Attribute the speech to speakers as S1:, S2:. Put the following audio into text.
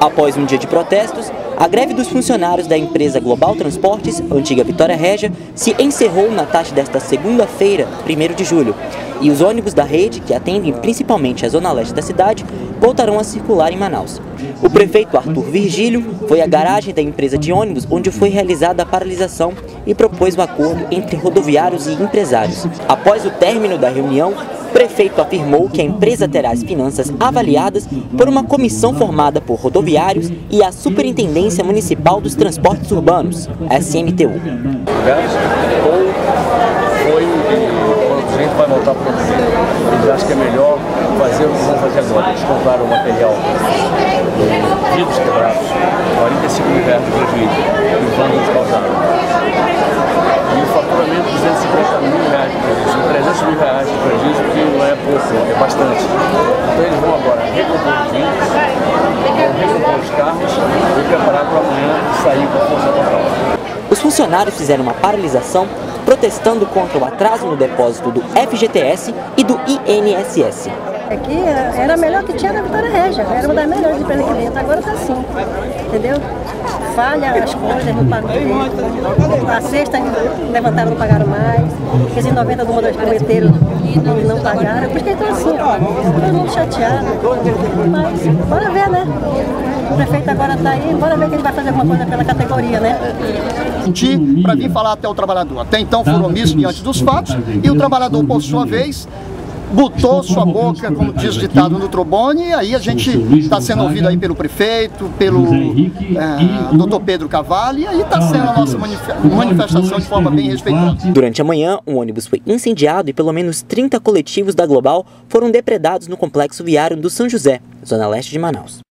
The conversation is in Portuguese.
S1: Após um dia de protestos, a greve dos funcionários da empresa Global Transportes, antiga Vitória Régia, se encerrou na tarde desta segunda-feira, 1 de julho, e os ônibus da rede, que atendem principalmente a zona leste da cidade, voltarão a circular em Manaus. O prefeito Arthur Virgílio foi à garagem da empresa de ônibus onde foi realizada a paralisação e propôs o um acordo entre rodoviários e empresários. Após o término da reunião, o prefeito afirmou que a empresa terá as finanças avaliadas por uma comissão formada por rodoviários e a Superintendência Municipal dos Transportes Urbanos, SMTU.
S2: Ou foi a gente vai voltar para o Eles acham que é melhor fazer o que vão fazer agora. Eles compraram o material vidros quebrados, 45 mil reais de prejuízo, e os danos causaram. E o faturamento 250 mil reais de prejuízo, 300 mil reais de prejuízo, que não é pouco, é bastante. Então eles vão agora recompor os vidros, vão recompor os carros e preparar para amanhã sair com a força total.
S1: Os funcionários fizeram uma paralisação protestando contra o atraso no depósito do FGTS e do INSS.
S3: Aqui era melhor que tinha na Vitória Régia, era uma das melhores empresas aqui dentro, agora está assim, entendeu? Falha as coisas, não pagam direito. A sexta levantaram, não pagaram mais. Esses 90 do Modas prometeram, não, não pagaram. Por que estão assim, ó? Todo mundo chateado. Mas, bora ver, né? O prefeito agora está aí, bora ver que ele vai fazer alguma coisa pela categoria, né?
S4: Para vir falar até o trabalhador. Até então foram omissos diante dos fatos e o trabalhador, por sua vez, botou sua boca, como diz o ditado, no trombone, e aí a gente está sendo ouvido aí pelo prefeito, pelo é, doutor Pedro Cavalli, e aí está sendo a nossa manifestação de forma bem respeitosa.
S1: Durante a manhã, um ônibus foi incendiado e pelo menos 30 coletivos da Global foram depredados no complexo viário do São José, zona leste de Manaus.